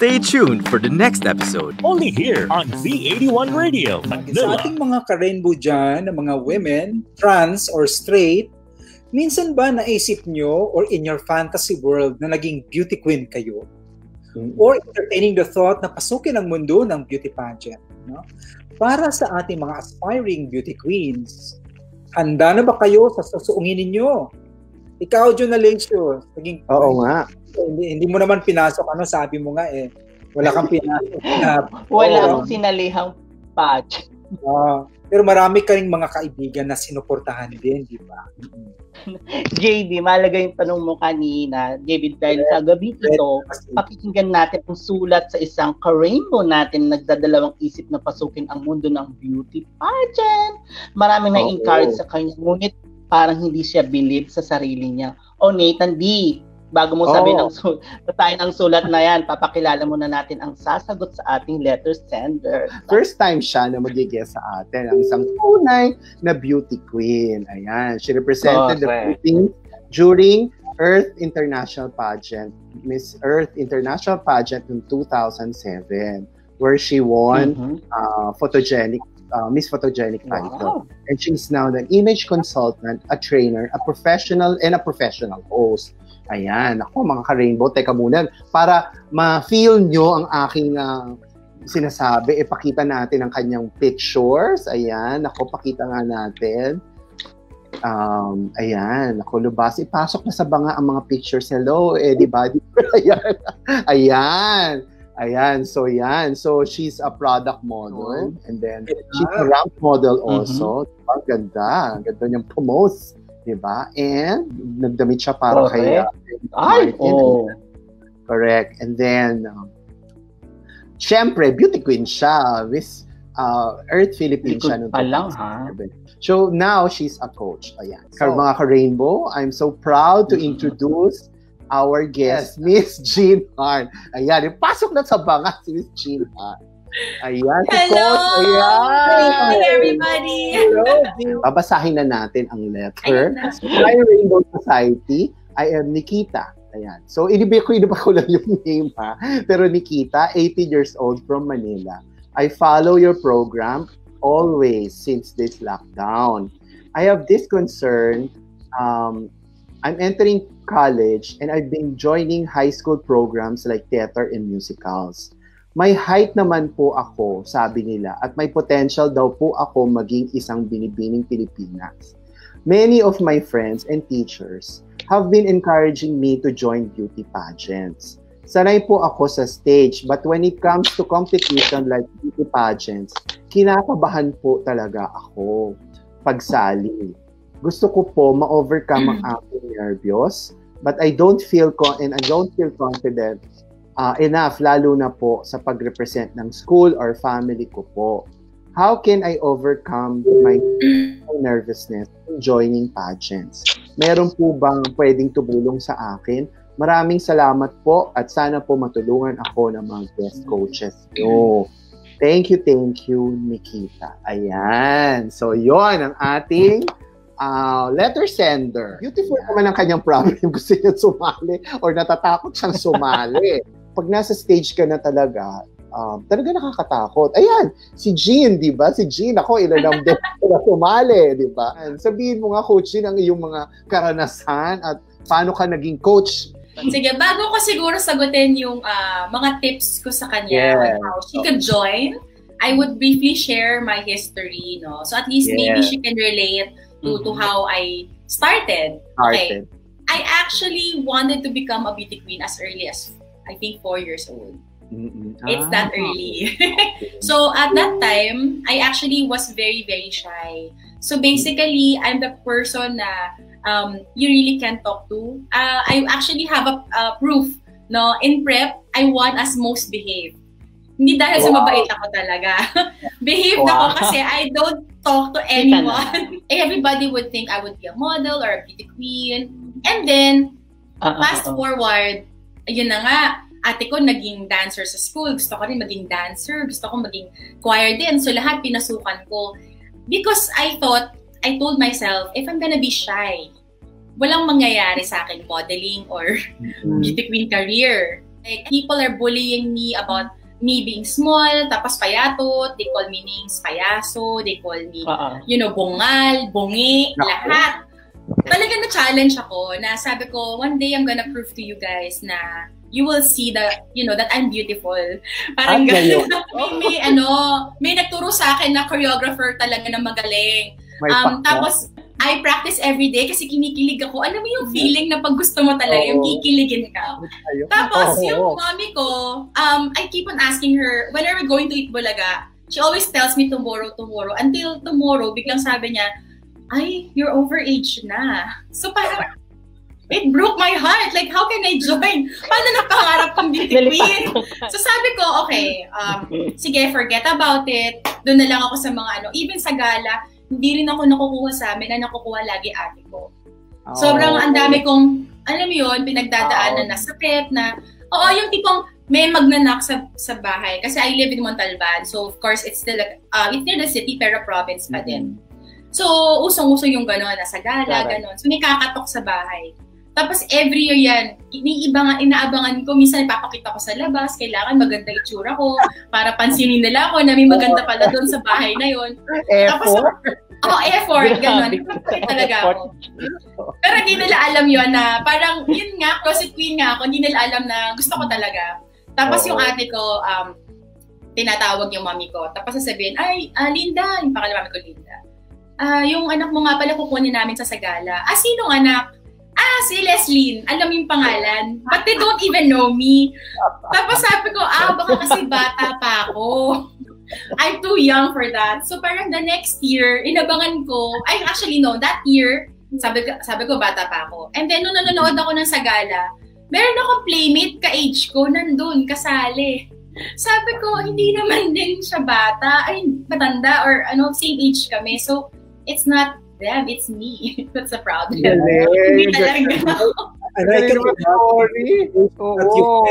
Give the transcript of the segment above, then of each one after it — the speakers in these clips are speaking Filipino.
Stay tuned for the next episode. Only here on V81 Radio, Sa Manila. ating mga ka-rainbow dyan, na mga women, trans or straight, minsan ba naisip nyo or in your fantasy world na naging beauty queen kayo? Or entertaining the thought na pasukin ang mundo ng beauty pageant? No? Para sa ating mga aspiring beauty queens, handa na ba kayo sa susuungin ninyo? Ikaw, Jonalensio, naging Oo nga. hindi, hindi mo naman pinasok, ano sabi mo nga eh, wala kang pinasok. na, Wala akong sinalihang patch. Ah, pero marami ka ring mga kaibigan na sinuportahan din, di ba? JB, malaga yung tanong mo kanina. JB, dahil sa gabi ito, pakikinggan natin ang sulat sa isang ka-rainbow natin na nagdadalawang isip na pasukin ang mundo ng beauty pageant. Maraming Oo. na-encourage sa kanya, ngunit parang hindi siya believe sa sarili niya. O Nathan D, bago mo sabihin Oo. ang sulat, tayo ng sulat na yan, papakilala muna natin ang sasagot sa ating letter sender. First time siya na magiging sa atin. Ang isang tunay na beauty queen. Ayan. She represented the Correct. Philippines during Earth International Pageant, Miss Earth International Pageant in 2007, where she won Mhm. uh, photogenic, uh, Miss Photogenic title. Wow. and she's now an image consultant, a trainer, a professional, and a professional host. Ayan, ako mga ka-rainbow, teka muna, para ma-feel nyo ang aking ah, sinasabi, ipakita natin ang kanyang pictures. Ayan, ako, pakita nga natin. Um, ayan, ako, lubas, ipasok na sa banga ang mga pictures. Hello, eh, di ba? ayan, ayan. Ayan, so yan. So she's a product model and then she's a ramp model also. Diba? Ang Ganda. Ang Ganda niyang promote. Diba? And nagdamit siya para kay Correct. Ay, oh. Correct. And then, um, syempre, beauty queen siya. Miss uh, Earth Philippines siya. Pa lang, ha? 2007. So now, she's a coach. Ayan. So, mga ka-rainbow, I'm so proud to Mhm. introduce our guest, Miss Jean Hart. Ayan, pasok na sa banga si Miss Jean Hart. Ayan, si Hello! Coach. Ayan. Hi, everybody! Hello. Babasahin na natin ang letter. My Rainbow Society, I am Nikita. Ayan. So, inibi ko, iniba ko lang yung name ha. Pero Nikita, 18 years old from Manila. I follow your program always since this lockdown. I have this concern. Um, I'm entering college and I've been joining high school programs like theater and musicals. May height naman po ako, sabi nila, at may potential daw po ako maging isang binibining Pilipinas. Many of my friends and teachers have been encouraging me to join beauty pageants. Sanay po ako sa stage, but when it comes to competition like beauty pageants, kinakabahan po talaga ako pagsali. Gusto ko po ma-overcome ang aking nervyos, but I don't feel con- and I don't feel confident uh, enough lalo na po sa pag-represent ng school or family ko po. How can I overcome my nervousness in joining pageants? Meron po bang pwedeng tumulong sa akin? Maraming salamat po at sana po matulungan ako ng mga guest coaches nyo. Thank you, thank you, Nikita. Ayan. So, yon ang ating uh, letter sender. Beautiful naman ang kanyang problem. Gusto niya sumali or natatakot siyang sumali. Pag nasa stage ka na talaga, um, talaga nakakatakot. Ayan, si Jean, di ba? Si Jean, ako, ilan ang beses na sumali, di ba? Sabihin mo nga, Coach Jean, ang iyong mga karanasan at paano ka naging coach Sige, bago ko siguro sagutin yung ah, mga tips ko sa kanya Yes. on how she could join, I would briefly share my history, no? So at least maybe Yes. she can relate to, to Mhm. how I started. started? I actually wanted to become a beauty queen as early as, I think, four years old. Mm-mm. It's Ah. that early. so at that time, I actually was very, very shy. So basically, I'm the person na um, you really can talk to. Uh, I actually have a, a proof. No, in prep, I won as most behaved. Hindi dahil sa Wow. mabait ako talaga. behaved Wow. ako kasi I don't talk to anyone. Everybody would think I would be a model or a beauty queen. And then, ah, Fast ah. forward, ayun na nga, ate ko naging dancer sa school. Gusto ko rin maging dancer. Gusto ko maging choir din. So lahat pinasukan ko. Because I thought, I told myself, if I'm gonna be shy, walang mangyayari sa akin modeling or beauty queen career. Like, people are bullying me about me being small, tapos payatot, they call me names payaso, they call me, Oo. you know, bungal, bungi, Naku. lahat. Talaga na-challenge ako na sabi ko, one day I'm gonna prove to you guys na you will see that, you know, that I'm beautiful. Parang Ah, ganun. may, may, ano, may nagturo sa akin na choreographer talaga na magaling. Um, tapos, I practice every day kasi kinikilig ako. Alam mo yung feeling na pag gusto mo talaga, yung Oo. kikiligin ka. Tapos, Oo, yung mommy ko, um, I keep on asking her, when are we going to eat bulaga? She always tells me tomorrow, tomorrow. Until tomorrow, biglang sabi niya, ay, you're overage na. So parang, it broke my heart. Like, how can I join? Paano napangarap kong beauty queen? So sabi ko, okay, um, sige, forget about it. Doon na lang ako sa mga ano, even sa gala, hindi rin ako nakukuha sa amin na nakukuha lagi ate ko. Sobrang ang dami kong, alam mo yun, pinagdadaanan na sa prep na, oo, yung tipong may magnanak sa sa bahay. Kasi I live in Montalban. So, of course, it's still, like, uh, it's near the city, pero province pa din. So, usong-uso yung gano'n, nasa gala, Correct. gano'n. So, may kakatok sa bahay. Tapos, every year yan, iniiba nga, inaabangan ko, minsan ipapakita ko sa labas, kailangan maganda itsura ko, para pansinin nila ako na may maganda pala doon sa bahay na yon. Effort. Oh, effort. Ipapakita talaga ako. Pero hindi nila alam yon na parang, yun nga, closet queen nga ako, hindi nila alam na gusto ko talaga. Tapos yung ate ko, um, tinatawag yung mami ko. Tapos sasabihin, ay, ah, Linda, yung pangalan mami ko, Linda. Ah, yung anak mo nga pala kukunin namin sa Sagala. Ah, sinong anak? Ah, si Leslie. Alam yung pangalan. But they don't even know me. Tapos sabi ko, ah, baka kasi bata pa ako. I'm too young for that. So parang the next year, inabangan ko, ay actually no, that year, sabi, ko- sabi ko bata pa ako. And then nung nanonood ako ng Sagala, meron akong playmate ka-age ko, nandun, kasali. Sabi ko, hindi naman din siya bata, ay matanda or ano, same age kami. So, it's not them, it's me. That's the problem. Hindi Galing. talaga. And I Galing can sorry. Oo.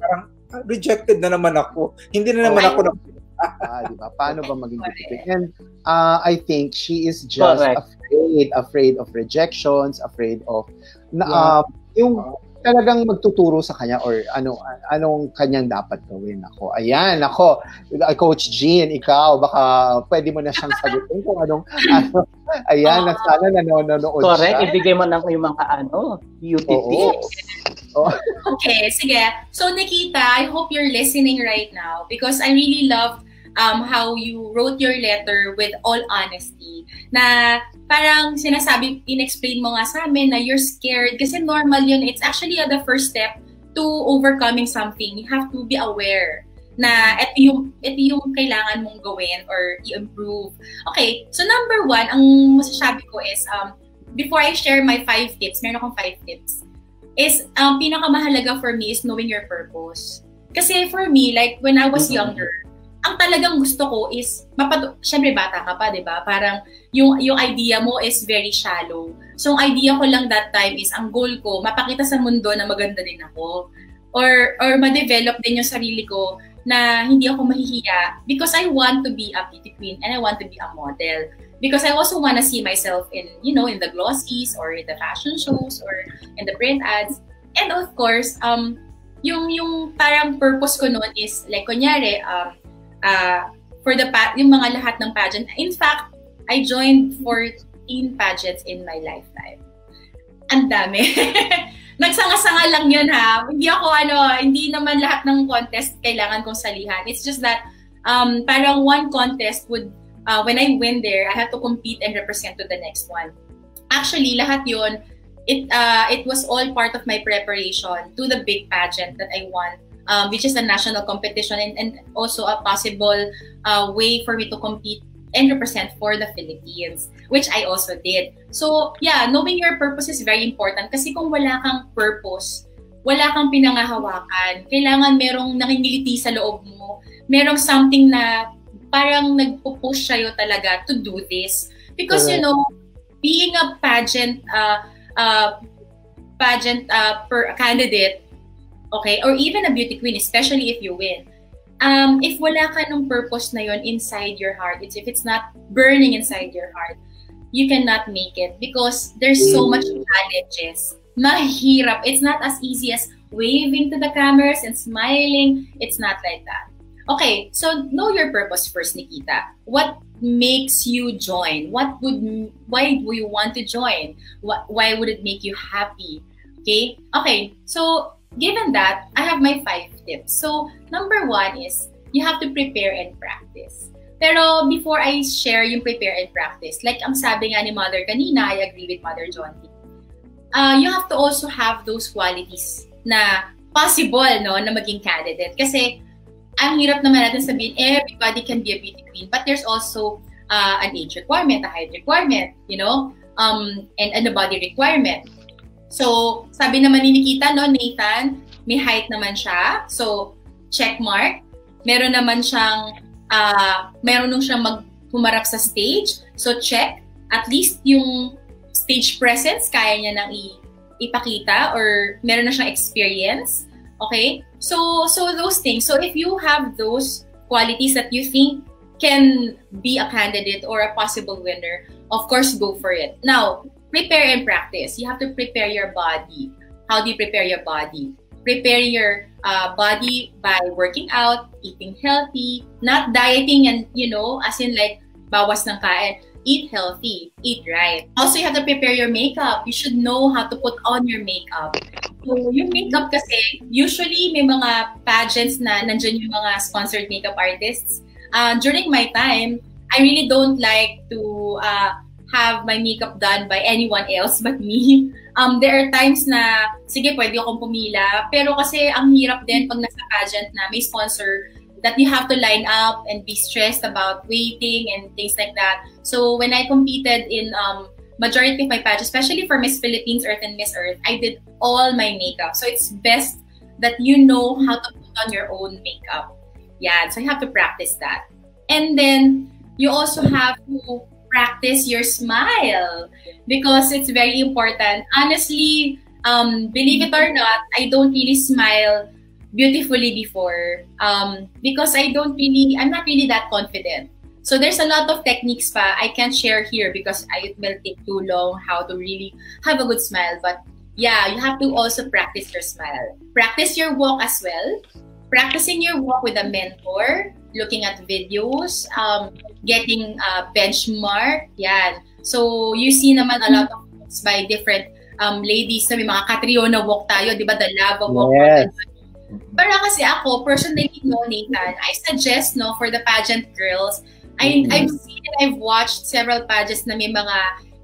parang ah, rejected na naman ako. Hindi na naman Oh, ako na Ah, di ba? Paano ba maging disciplined? And uh, I think she is just Correct. afraid, afraid of rejections, afraid of na, Yeah. uh, yung talagang magtuturo sa kanya or ano anong kanyang dapat gawin ako. Ayan, ako, uh, Coach Jean, ikaw baka pwede mo na siyang sagutin kung anong ano. Ayan, Ah. sana nanonood Correct. siya. Ibigay mo na yung mga ano, beauty Oo. tips. Okay, sige. So Nikita, I hope you're listening right now because I really love um, how you wrote your letter with all honesty. Na parang sinasabi, in-explain mo nga sa amin na you're scared kasi normal yun. It's actually uh, the first step to overcoming something. You have to be aware na ito yung, ito yung kailangan mong gawin or i-improve. Okay, so number one, ang masasabi ko is, um, before I share my five tips, meron akong five tips is um, pinakamahalaga for me is knowing your purpose. Kasi for me, like when I was Mhm. younger, ang talagang gusto ko is, mapatu- syempre bata ka pa, di ba? Parang yung, yung idea mo is very shallow. So ang idea ko lang that time is, ang goal ko, mapakita sa mundo na maganda din ako. Or, or ma-develop din yung sarili ko na hindi ako mahihiya because I want to be a beauty queen and I want to be a model. Because I also want to see myself in, you know, in the glossies or in the fashion shows or in the print ads. And of course, um, yung yung parang purpose ko noon is like kunyari um uh, for the pa- yung mga lahat ng pageant. In fact, I joined 14 pageants in my lifetime. Ang dami. Nagsanga-sanga lang yun ha. Hindi ako ano, hindi naman lahat ng contest kailangan kong salihan. It's just that um parang one contest would uh, when I win there, I have to compete and represent to the next one. Actually, lahat yun it uh, it was all part of my preparation to the big pageant that I won, um, which is a national competition and, and also a possible uh, way for me to compete and represent for the Philippines, which I also did. So yeah, knowing your purpose is very important kasi kung wala kang purpose, wala kang pinangahawakan, kailangan merong nakingiliti sa loob mo, merong something na parang nagpo-push sa'yo talaga to do this. Because you know, being a pageant uh, uh, pageant uh, per candidate, okay, or even a beauty queen, especially if you win, um, if wala ka ng purpose na yon inside your heart, it's if it's not burning inside your heart, you cannot make it because there's so much challenges. Mahirap. It's not as easy as waving to the cameras and smiling. It's not like that. Okay, so know your purpose first, Nikita. What makes you join? What would why do you want to join? What why would it make you happy? Okay? Okay, so given that, I have my five tips. So, number one is you have to prepare and practice. Pero before I share yung prepare and practice, like ang sabi nga ni Mother kanina, I agree with Mother John. Uh, you have to also have those qualities na possible no na maging candidate kasi ang hirap naman natin sabihin everybody can be a beauty queen but there's also uh, an age requirement a height requirement you know um and, and a body requirement so sabi naman ni Nikita no Nathan may height naman siya so check mark meron naman siyang uh, meron nung siyang mag humarap sa stage. So check, at least yung stage presence, kaya niya nang i- ipakita or meron na siyang experience. Okay? So, so those things. So if you have those qualities that you think can be a candidate or a possible winner, of course, go for it. Now, prepare and practice. You have to prepare your body. How do you prepare your body? Prepare your uh, body by working out, eating healthy, not dieting and, you know, as in like, bawas ng kain. Eat healthy, eat right. Also, you have to prepare your makeup. You should know how to put on your makeup. So, yung makeup kasi, usually may mga pageants na nandyan yung mga sponsored makeup artists. Uh, during my time, I really don't like to uh, have my makeup done by anyone else but me. Um, there are times na, sige, pwede akong pumila, pero kasi ang hirap din pag nasa pageant na may sponsor that you have to line up and be stressed about waiting and things like that. So when I competed in um, majority of my pageants, especially for Miss Philippines Earth and Miss Earth, I did all my makeup. So it's best that you know how to put on your own makeup. Yeah, so you have to practice that. And then you also have to practice your smile because it's very important. Honestly, um, believe it or not, I don't really smile beautifully before um, because I don't really, I'm not really that confident. So there's a lot of techniques pa I can't share here because I, it will take too long how to really have a good smile. But yeah, you have to also practice your smile. Practice your walk as well. Practicing your walk with a mentor, looking at videos, um, getting a benchmark. Yan. So, you see naman a lot of walks by different um, ladies na may mga Catriona walk tayo, di ba? The lava walk. Yes. Pero kasi ako, personally, no, Nathan, I suggest, no, for the pageant girls, I, Mhm. I've seen and I've watched several pageants na may mga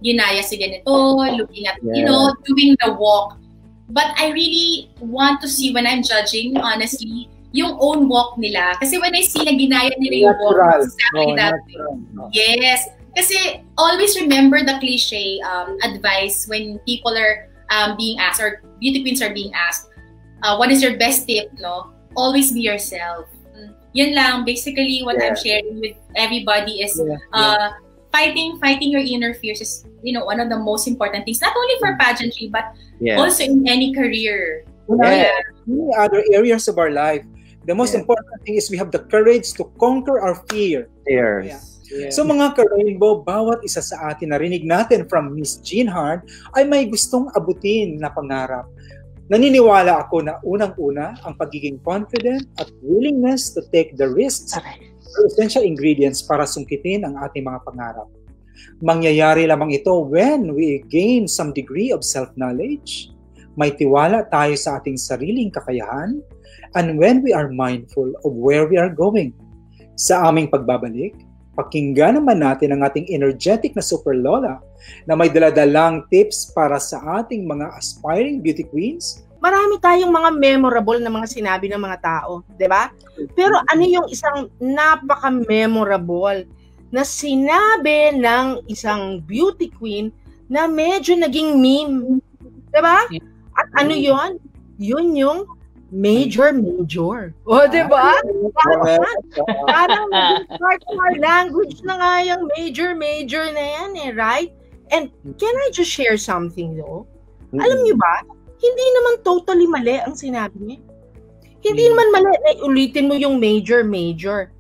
ginaya si ganito, looking at, you Yeah. know, doing the walk. But I really want to see when I'm judging, honestly, yung own walk nila. Kasi when I see na ginaya nila yung walk, Natural. exactly No, natural. No. Yes. Kasi always remember the cliche um, advice when people are um, being asked or beauty queens are being asked, uh, what is your best tip, no? Always be yourself. Yun lang, basically what I'm sharing with everybody is Yeah, uh, fighting fighting your inner fears is you know one of the most important things not only for pageantry but also in any career yeah. yeah many other areas of our life. The most Yeah. important thing is we have the courage to conquer our fear. Cheers. So mga ka-rainbow, bawat isa sa atin narinig natin from Miss Jean Hart ay may gustong abutin na pangarap. Naniniwala ako na unang-una ang pagiging confident at willingness to take the risks are essential ingredients para sungkitin ang ating mga pangarap. Mangyayari lamang ito when we gain some degree of self-knowledge, may tiwala tayo sa ating sariling kakayahan, and when we are mindful of where we are going. Sa aming pagbabalik, pakinggan naman natin ang ating energetic na super lola na may daladalang tips para sa ating mga aspiring beauty queens. marami tayong mga memorable na mga sinabi ng mga tao, 'di ba? Pero ano yung isang napaka-memorable na sinabi ng isang beauty queen na medyo naging meme, 'di ba? At ano 'yon? Yun yung major major. O, 'di ba? Parang, part of our language na nga yung major major na yan eh, right? And can I just share something though? Alam niyo ba, hindi naman totally mali ang sinabi niya. Hindi naman mali na ulitin mo yung major, major.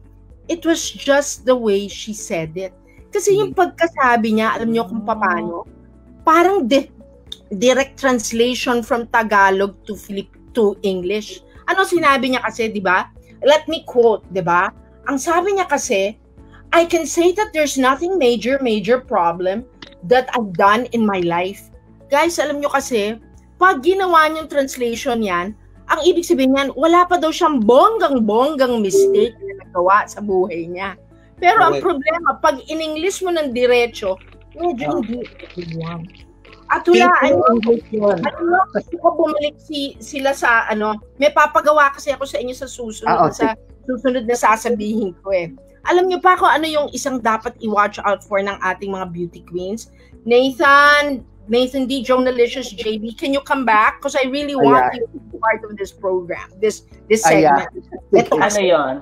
It was just the way she said it. Kasi yung pagkasabi niya, alam niyo kung paano, parang di- direct translation from Tagalog to Filip to English. Ano sinabi niya kasi, di ba? Let me quote, di ba? Ang sabi niya kasi, I can say that there's nothing major, major problem that I've done in my life. Guys, alam nyo kasi, pag ginawa niyong translation yan, ang ibig sabihin niyan, wala pa daw siyang bonggang-bonggang mistake na nagawa sa buhay niya. Pero ang problema, pag in-English mo ng diretso, medyo hindi yan. At hulaan nyo, ano, gusto ko bumalik si, sila sa, ano, may papagawa kasi ako sa inyo sa susunod, Ah, okay. sa susunod na sasabihin ko eh. Alam niyo pa kung ano yung isang dapat i-watch out for ng ating mga beauty queens? Nathan, Nathan D. Jonalicious JB, can you come back? Because I really want Ayan. you to be part of this program, this this Ayan. segment. Ito Ano yon?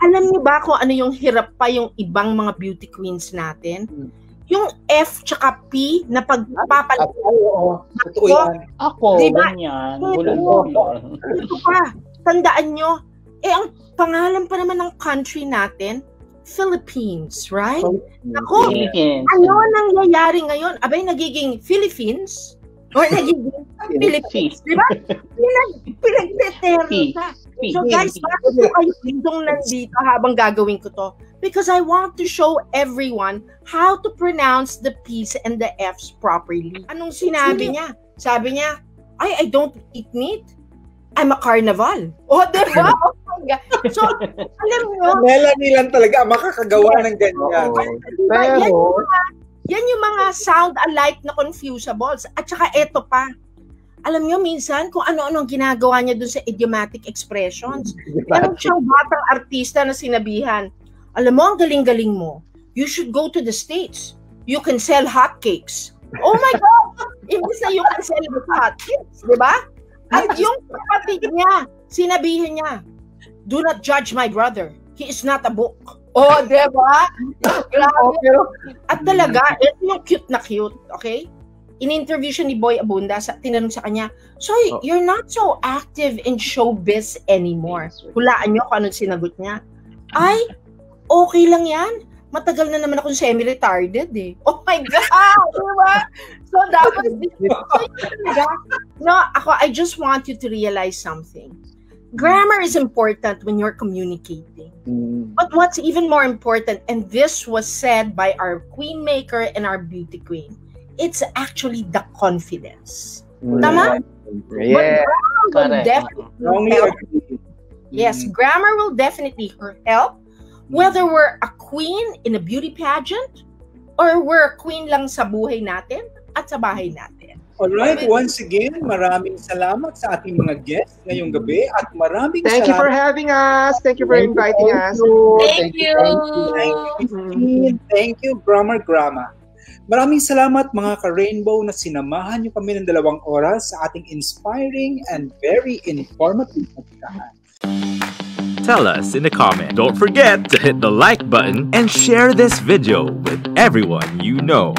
alam niyo ba kung ano yung hirap pa yung ibang mga beauty queens natin? Hmm. Yung F tsaka P na pagpapalit. Oo. Totoo yan. Ako, Diba? ganyan. Bulol-bulol. Ito pa, tandaan nyo, eh ang pangalan pa naman ng country natin, Philippines, right? Ako, Philippines. ano nangyayari ngayon? Abay, nagiging Philippines? Or nagiging Philippines? Di ba? Pinag, pinagteterno ka. So guys, bakit po kayo itong nandito habang gagawin ko to? Because I want to show everyone how to pronounce the P's and the F's properly. Anong sinabi niya? Sabi niya, I, I don't eat meat. I'm a carnival. Oh, di ba? Oh. So, alam niyo, Melanie lang talaga ang makakagawa ng ganyan. Oo. Diba? Yan, Pero, yung mga, yan yung mga sound alike na confusables. At saka eto pa. Alam nyo, minsan, kung ano-ano ang ginagawa niya dun sa idiomatic expressions. Meron siyang batang artista na sinabihan, alam mo, ang galing-galing mo. You should go to the States. You can sell hotcakes. Oh my God! Imbis na you can sell the hotcakes, di ba? At yung kapatid niya, sinabihin niya, do not judge my brother. He is not a book. Oh, di ba? Pero, At talaga, ito yung cute na cute, okay? In-interview siya ni Boy Abunda, sa, tinanong sa kanya, so Oh. you're not so active in showbiz anymore. Hulaan niyo kung anong sinagot niya. Ay, okay lang yan. Matagal na naman akong semi-retarded eh. Oh my God! Di ba? So, dapat, so, yun talaga. no, ako, I just want you to realize something. Grammar is important when you're communicating. mm, But what's even more important, and this was said by our queen maker and our beauty queen, it's actually the confidence. Tama? Yeah. Will definitely agree. Yes, grammar will definitely help. Whether we're a queen in a beauty pageant or we're a queen lang sa buhay natin at sa bahay natin. Alright, once again, maraming salamat sa ating mga guests ngayong gabi at maraming Thank you for salamat. having us. Thank you for inviting us. Thank you. Thank you. Thank you, Grammar Grama. Maraming salamat mga ka-Rainbow na sinamahan niyo kami ng dalawang oras sa ating inspiring and very informative pagkahan. Tell us in the comment. Don't forget to hit the like button and share this video with everyone you know.